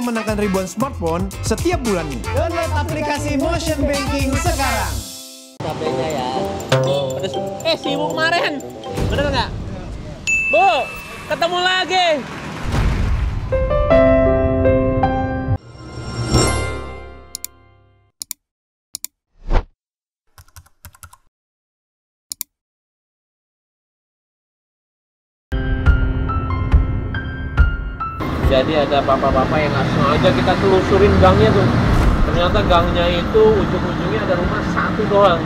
memenangkan ribuan smartphone setiap bulannya. Download aplikasi Motion Banking sekarang. Capeknya ya. Eh, si ibu kemarin. Bener nggak? Bu, ketemu lagi. Jadi ada bapak-bapak yang nggak sengaja kita telusurin gangnya tuh. Ternyata gangnya itu ujung-ujungnya ada rumah satu doang.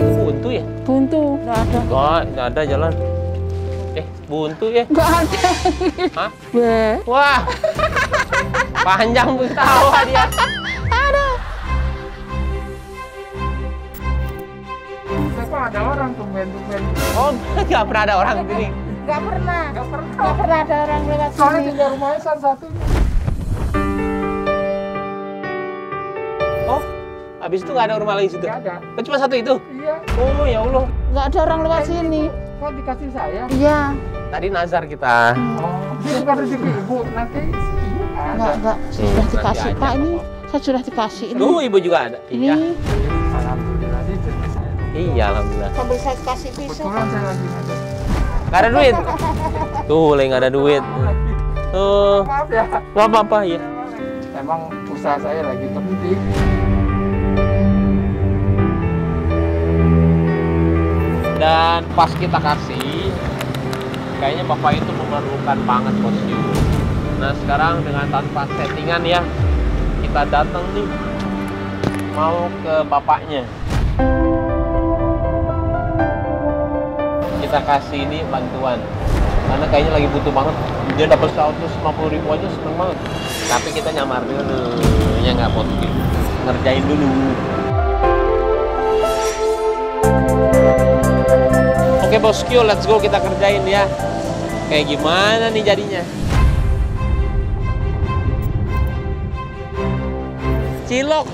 Buntu ya? Buntu, nggak ada. Wah, nggak ada jalan. Eh, buntu ya? Nggak ada. Hah? Be. Wah, panjang tawa dia. Ada orang tumben-tumben? Oh, nggak pernah ada orang di sini. Nggak pernah. Nggak pernah. Nggak pernah ada orang lewat Soalnya sini. tinggal rumahnya satu-satu. Oh, habis itu nggak ada rumah lagi situ? Nggak ada. Oh, cuma satu itu? Iya, Oh, ya Allah. Nggak ada orang lewat sini. kok dikasih saya? Iya. Tadi nazar kita. Oh, ini bukan rezeki ibu. Nanti ibu Nggak, ada. nggak. Hmm, Sudah dikasih, Pak. nggak Ini saya sudah dikasih. Ini. Tuh, ibu juga ada. Ini. Iya. Iya, alhamdulillah. Sambil saya kasih pisau. Kebetulan saya lagi ada. Gak ada duit. Tuh, lagi nggak ada duit. Tuh, Maaf ya. nggak apa-apa ya. Emang usaha saya lagi penting. Dan pas kita kasih, kayaknya bapak itu memerlukan banget bosku. Nah sekarang dengan tanpa settingan ya, kita datang nih mau ke bapaknya. Kita kasih ini bantuan, karena kayaknya lagi butuh banget. Dia dapat 150 ribu aja seneng banget. Tapi kita nyamar dulu, ya nggak positif. Ngerjain dulu. Oke bosku, let's go kita kerjain ya. Kayak gimana nih jadinya? Cilok.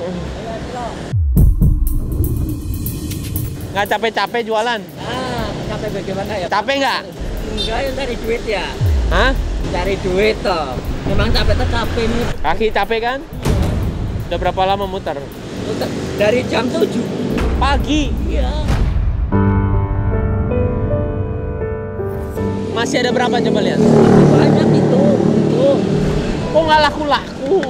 Nggak capek-capek jualan? Ah, capek bagaimana ya? Capek nggak? Enggak, ya cari duit ya. Hah? Cari duit toh. Memang capek tuh capek nih. Kaki capek kan? Udah berapa lama muter? Udah Dari jam 7. Pagi. Iya. Masih ada berapa coba lihat? Banyak itu. Tuh. Kok nggak laku-laku?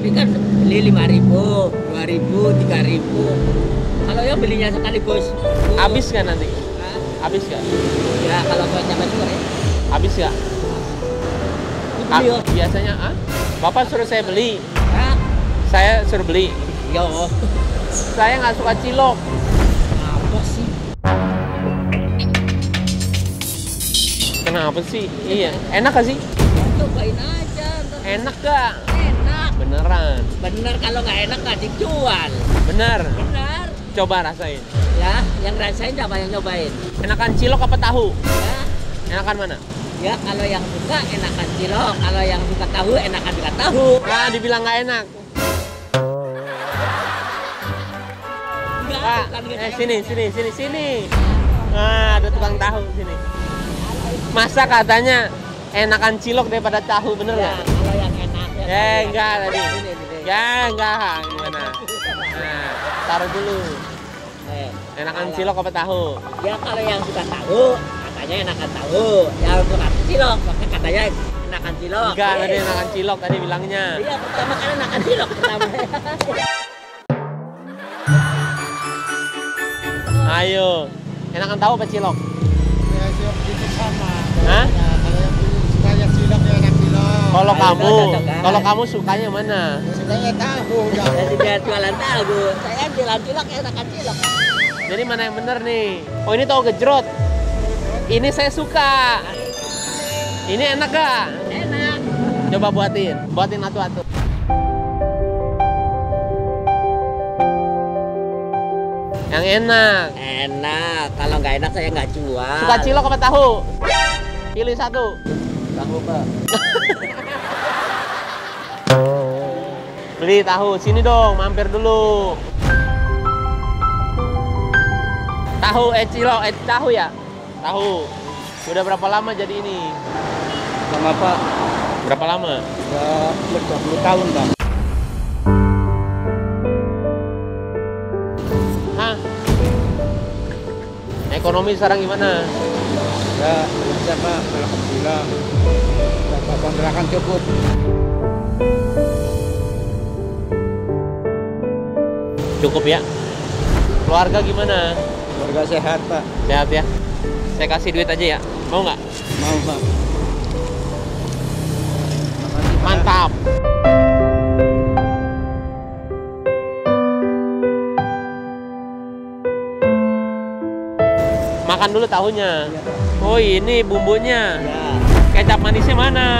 Tapi kan beli 5 ribu, 2 ribu, 3 ribu. Kalau yang belinya sekaligus. Habis nggak nanti? Hah? Habis nggak? Ya, kalau buat sampai sore. Habis nggak? Ah, Dibeli ya. biasanya, ah? Bapak suruh saya beli. Hah? Saya suruh beli. Yo. Saya nggak suka cilok. Apa sih? Kenapa sih? Iya. Enak gak sih? Ya, cobain aja. Enak gak? Beneran. Bener kalau nggak enak nggak dijual. Bener. Benar. Coba rasain. Ya, yang rasain siapa yang nyobain? Enakan cilok apa tahu? Ya, Enakan mana? ya kalau yang suka enakan cilok, kalau yang suka tahu enakan suka tahu. Ah, dibilang nggak enak. Enggak, Pak, gitu. eh sini, sini, sini, sini. Nah, ada tukang tahu sini. Masa katanya enakan cilok daripada tahu, bener nggak? ya. Ya, kalau enggak tadi. Ini, ini. Ya, enggak. Gimana? Nah, taruh dulu. Eh, Enakan kalau- cilok apa tahu? Ya kalau yang suka tahu, katanya enakan tahu. Yang suka cilok, maka katanya enakan cilok. Enggak, Eh, tadi enakan cilok tadi bilangnya. Iya, pertama kan enakan cilok pertama. Ayo. Enakan tahu apa cilok? Ya, siap itu sama. Hah? Ya, kalau yang suka yang cilok ya enak cilok. Kalau kamu, kalau kamu sukanya mana? Sukanya tahu. Jadi dia jualan tahu. Saya jualan cilok, enakan cilok. Jadi mana yang bener nih? Oh ini tahu gejrot. Ini saya suka. Ini enak gak? Enak. Coba buatin, buatin atu-atu. Yang enak. Enak. Kalau nggak enak saya nggak jual. Suka cilok apa tahu? Pilih satu. Tahu pak. Beli tahu. Sini dong, mampir dulu. tahu eh cilok eh tahu ya tahu udah berapa lama jadi ini Sama Pak, berapa lama udah 20 tahun Bang. Hah? ekonomi sekarang gimana Ya, bisa Pak, Alhamdulillah. Kontrakan cukup. cukup ya. Keluarga gimana? Keluarga sehat Pak. sehat ya? Saya kasih duit aja ya. Mau nggak? Mau Pak. Makasih, Pak. mantap. Makan dulu tahunya. Oh ini bumbunya. Ya, kecap manisnya mana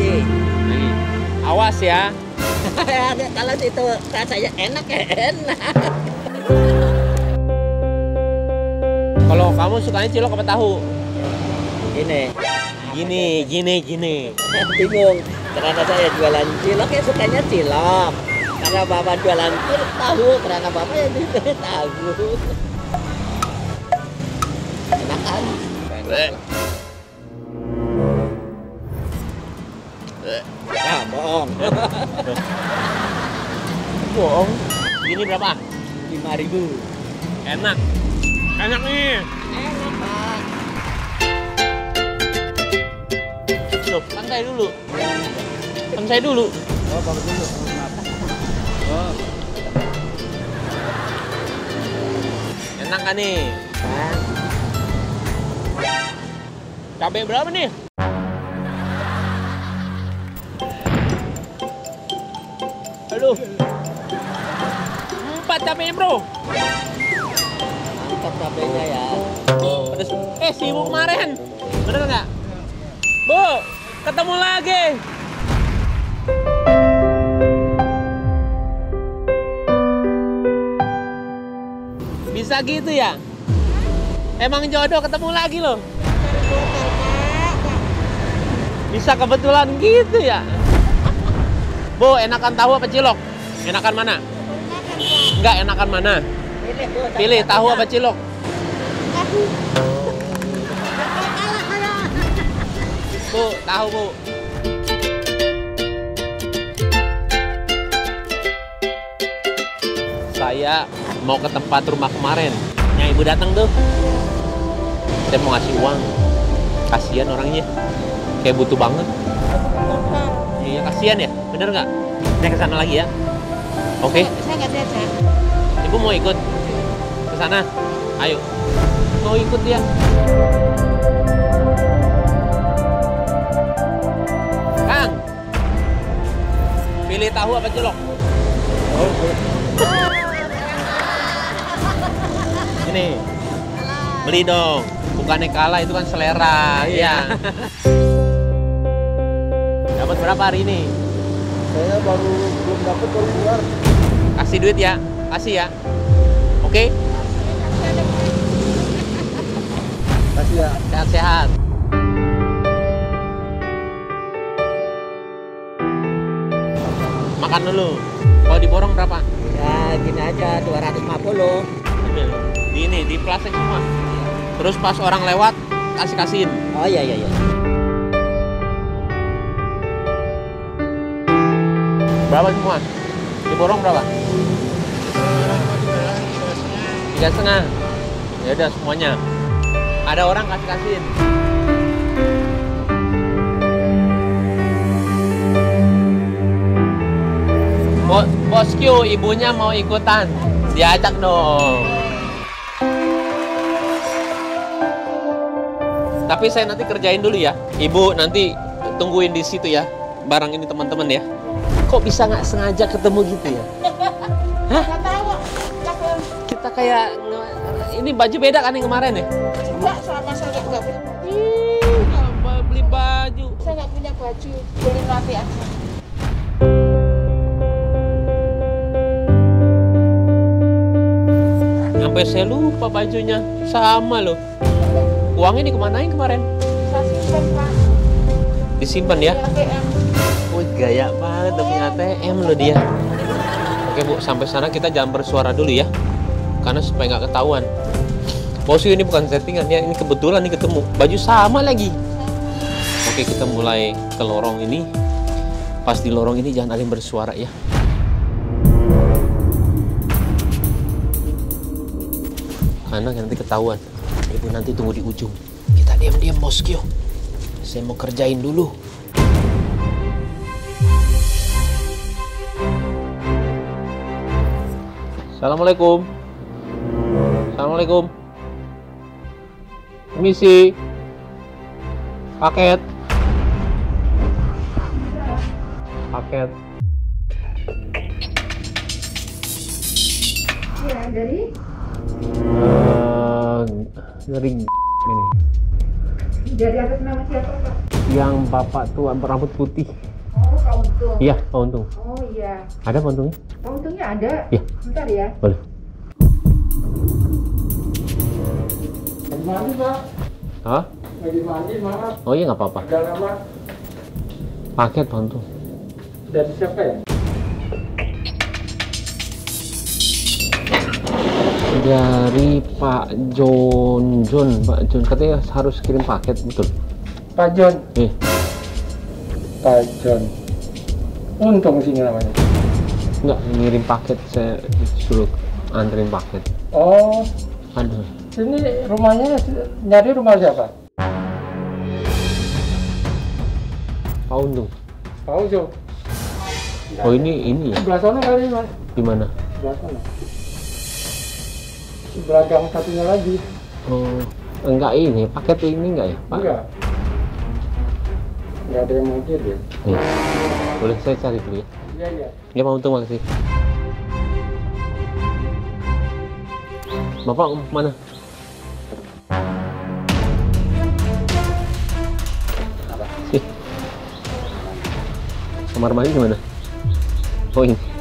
lagi. Nih, awas ya Kalau itu rasanya enak ya enak. kalau kamu sukanya cilok apa tahu Ini gini gini gini bingung karena saya jualan cilok ya sukanya cilok. Karena bapak jualan cilok tahu, karena bapak ya juga tahu. Enak kan? Ah, bohong. bohong gini berapa Lima ribu. enak enak nih Enak pak. Loh, santai dulu. Santai dulu. Oh, bagus dulu. Oh, Enak kan nih? Cabai berapa nih? Empat cabenya bro. mantap cabenya ya. Pedes. Eh si ibu kemarin. Bener nggak? Bu, ketemu lagi. Bisa gitu ya? Emang jodoh ketemu lagi loh. Bisa kebetulan gitu ya? Bu, enakan tahu apa cilok? Enakan mana? Enggak, enakan mana? Pilih tahu apa cilok? Bu, tahu bu. Saya mau ke tempat rumah kemarin. Yang ibu datang tuh. Saya mau ngasih uang. Kasihan orangnya. Kayak butuh banget. Iya, kasihan ya. Bener nggak? Saya ke sana lagi ya. Oke. Saya nggak diajak. Ibu mau ikut ke sana? Ayo. Mau ikut ya? Kang. Pilih tahu apa cilok? Ini. Beli dong. Bukannya kalah itu kan selera. Iya. Dapat berapa hari ini? saya baru belum dapat baru keluar. Kasih duit ya. Kasih ya. Oke? Kasih ya. Sehat-sehat. Makan dulu. Kalau diborong berapa? Ya gini aja 250. Ambil. Di ini, di plastik semua. Terus pas orang lewat, kasih-kasihin. Oh iya iya iya. Berapa semua? Diborong berapa? Tiga setengah. Ya udah semuanya. Ada orang kasih-kasihin. Bo bosku, ibunya mau ikutan. Diajak dong. Tapi saya nanti kerjain dulu ya. Ibu nanti tungguin di situ ya. Barang ini teman-teman ya. Kok bisa nggak sengaja ketemu gitu ya? Tahu. Kita kayak ini baju beda kan yang kemarin ya? Enggak, sama saya nggak punya beli baju. Saya nggak punya baju. Beli roti aja. Sampai saya lupa bajunya. Sama loh. Uangnya dikemanain kemarin? Saya simpen pak. Disimpan ya? Wih, gaya banget punya ATM loh dia. Oke bu, sampai sana kita jangan bersuara dulu ya. Karena supaya nggak ketahuan. Bosku ini bukan settingan ya, ini kebetulan nih ketemu. Baju sama lagi. Oke, kita mulai ke lorong ini. Pas di lorong ini jangan ada yang bersuara ya. Karena nanti ketahuan. Ibu nanti tunggu di ujung. Kita diam-diam bosku. Saya mau kerjain dulu. Assalamualaikum. Assalamualaikum. Misi. Paket. Paket. Ya, dari Eh, dari. Dari atas nama siapa Pak? Yang bapak tua berambut putih. Oh, Pak Untung. Iya, Pak Untung. Oh iya, Ada Pak Untungnya? Pak Untungnya ada. Iya. Bentar ya. Boleh. Lagi mandi pak. Hah? Lagi mandi maaf. Oh iya nggak apa-apa. Udah lama. Paket Pak Untung. Dari siapa ya? Dari Pak John John, Pak John katanya harus kirim paket betul. Pak John. Eh, Pak John. Untung sini namanya. nggak ngirim paket saya suruh anterin paket. Oh, Aduh, sini rumahnya nyari rumah siapa? Pak Untung. Pak Ujo. Oh ini ini ya? Sebelah sana kali mas. Di mana? Sebelah sana. Gang satunya lagi. Oh, enggak ini paket ini enggak ya? Pak? Enggak. Enggak ada yang mau kirim. Nih. Boleh saya cari dulu ya? Iya iya. Ya Pak Untung makasih. Bapak mana? Ih. Kamar mandi gimana? Oh ini.